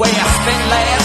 way I spent last.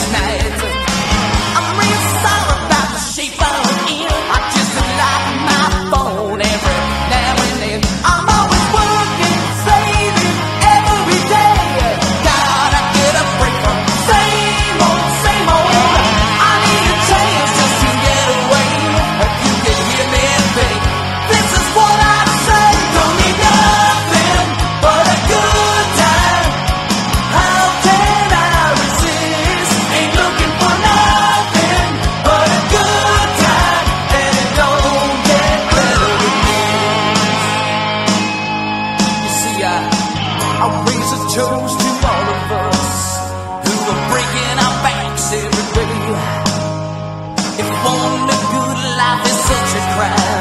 toast to all of us who are breaking our backs every day. If wanting a good life is such a crime.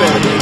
Yeah.